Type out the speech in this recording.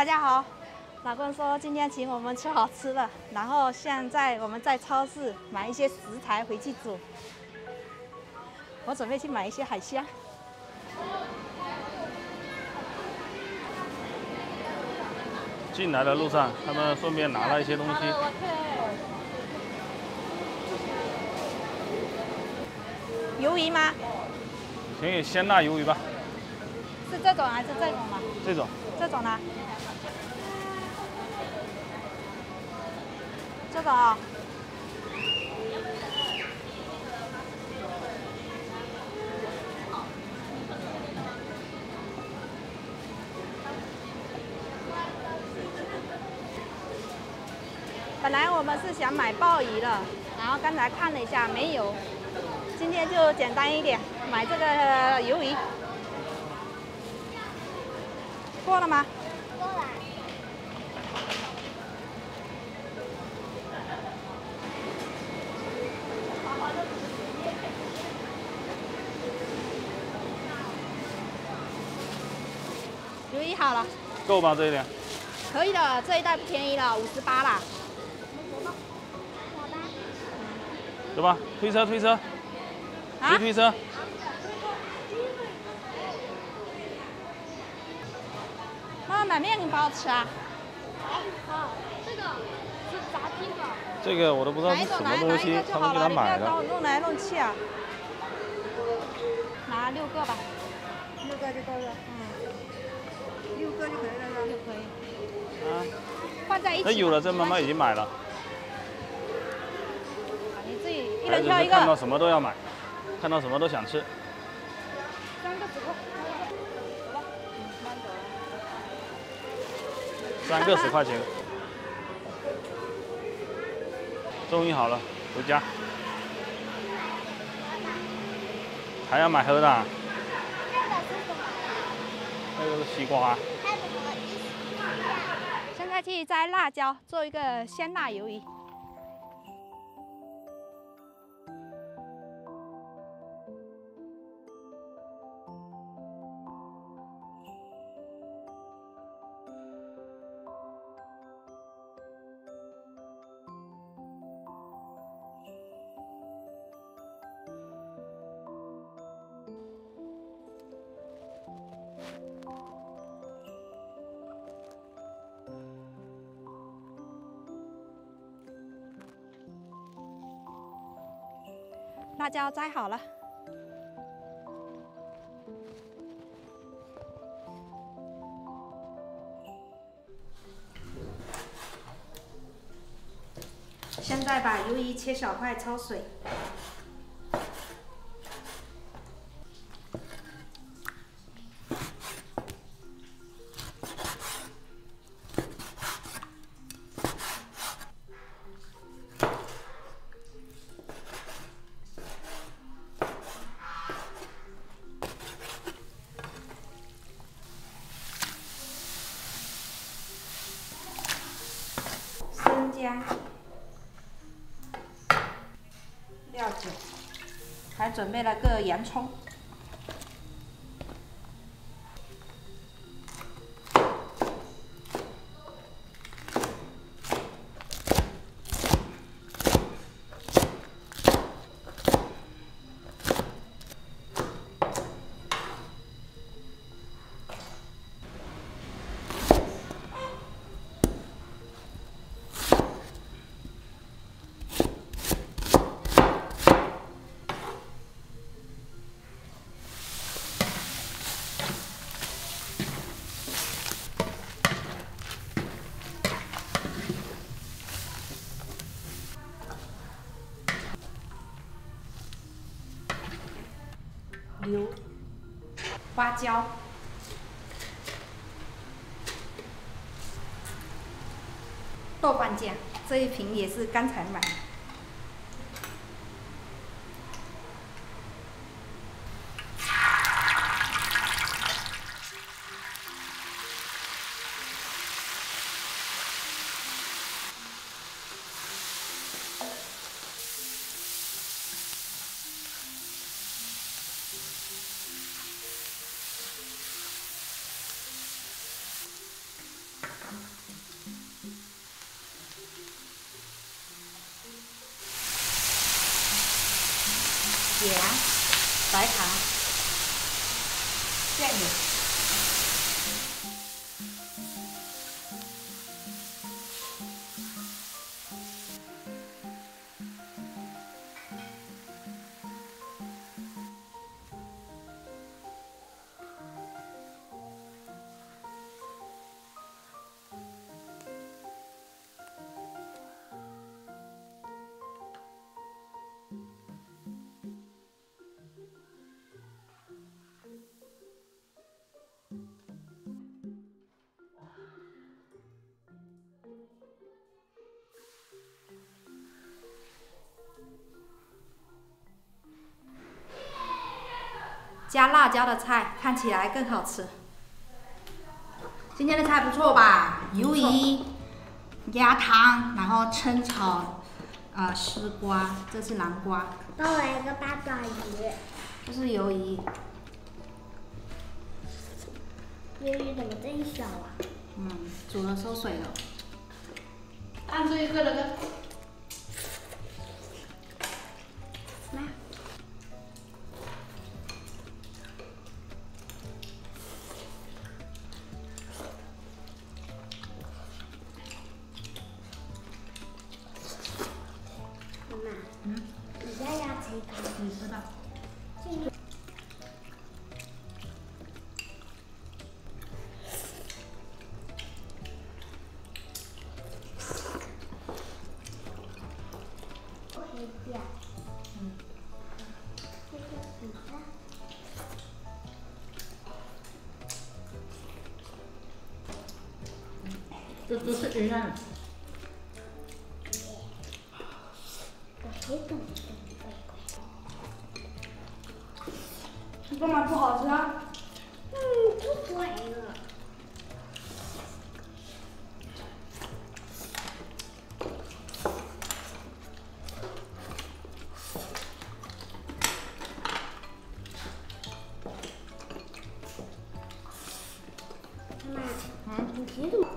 大家好，老公说今天请我们吃好吃的，然后现在我们在超市买一些食材回去煮。我准备去买一些海鲜。进来的路上，他们顺便拿了一些东西。鱿鱼吗？行，鲜辣鱿鱼吧。是这种还是这种吗？这种。这种呢？这个啊。本来我们是想买鲍鱼的，然后刚才看了一下没有，今天就简单一点，买这个鱿鱼。过了吗？好了。够吧？这一点？可以的，这一袋不便宜了，五十八啦。走吧，推车推车，推推车。妈妈买面包吃啊？好，这个是炸鸡的。这个我都不知道是什么东西，他们给他买的。弄来弄去啊。拿六个吧。六个就够了。嗯。就可以了，就可以。啊。放在一起。那有了，这妈妈已经买了。自己一人挑一个看到什么都要买，看到什么都想吃。三个十块，三个十块钱。终于好了，回家。还要买喝的？还有西瓜。现去摘辣椒，做一个鲜辣鱿鱼。辣椒摘好了，现在把鱿鱼切小块，焯水。还准备了个洋葱。牛、花椒、豆瓣酱，这一瓶也是刚才买的。盐、白糖、酱油。加辣椒的菜看起来更好吃。今天的菜不错吧？鱿鱼、鸭汤，然后焖炒，呃，丝瓜，这是南瓜，帮我一个八爪鱼。这是鱿鱼。鱿鱼怎么这么小啊？嗯，煮了收水了。按这一个那个。这都是鱼啊。我黑的。你干嘛不好吃啊？嗯，不对了。妈，嗯，你凭什么？